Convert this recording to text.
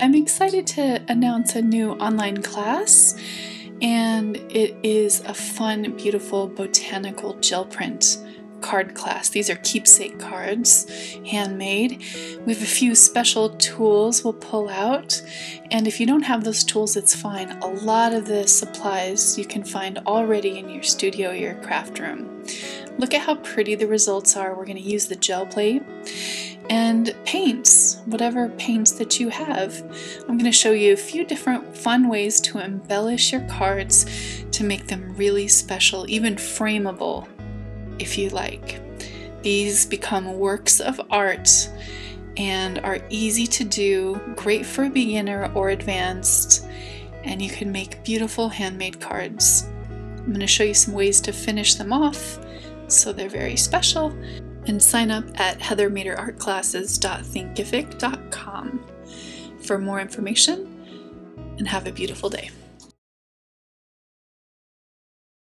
I'm excited to announce a new online class, and it is a fun, beautiful botanical gel print card class. These are keepsake cards, handmade. We have a few special tools we'll pull out, and if you don't have those tools, it's fine. A lot of the supplies you can find already in your studio, your craft room. Look at how pretty the results are. We're going to use the gel plate and paints, whatever paints that you have. I'm going to show you a few different fun ways to embellish your cards to make them really special, even frameable if you like. These become works of art and are easy to do, great for a beginner or advanced, and you can make beautiful handmade cards. I'm going to show you some ways to finish them off so they're very special. And sign up at heathermaderartclasses.thinkific.com for more information and have a beautiful day.